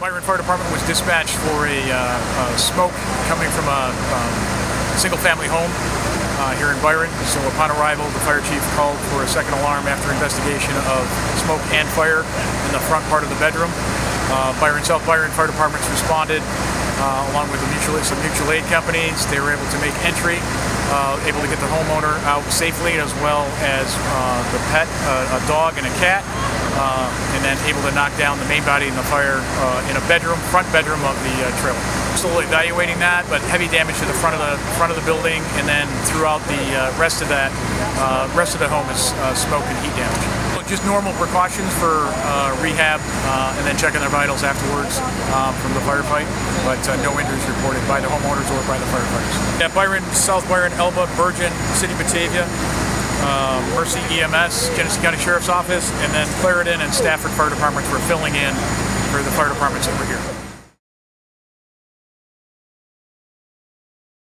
Byron Fire Department was dispatched for a, uh, a smoke coming from a um, single-family home uh, here in Byron. So upon arrival, the fire chief called for a second alarm after investigation of smoke and fire in the front part of the bedroom. Uh, Byron South Byron Fire Departments responded uh, along with the mutual, some mutual aid companies. They were able to make entry, uh, able to get the homeowner out safely as well as uh, the pet, uh, a dog and a cat. Uh, and then able to knock down the main body in the fire uh, in a bedroom, front bedroom of the uh, trailer. Still evaluating that, but heavy damage to the front of the front of the building, and then throughout the uh, rest of that uh, rest of the home is uh, smoke and heat damage. So just normal precautions for rehab, and then checking their vitals afterwards from the firefight, but no injuries reported by the homeowners or by the firefighters. Yeah, Byron, South Byron, Elba, Bergen, City Batavia uh, Mercy EMS, Genesee County Sheriff's Office, and then Clarendon and Stafford Fire Departments were filling in for the fire departments over here.